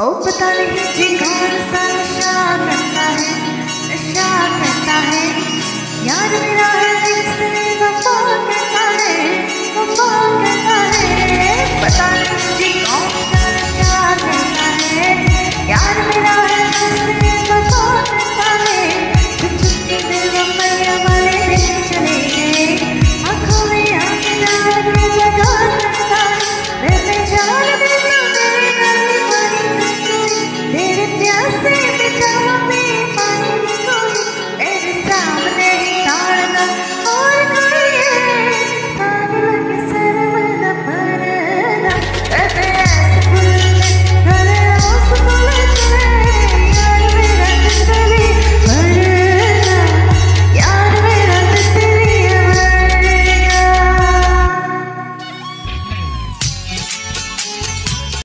ओ पता नहीं जिंगार सा निशान see.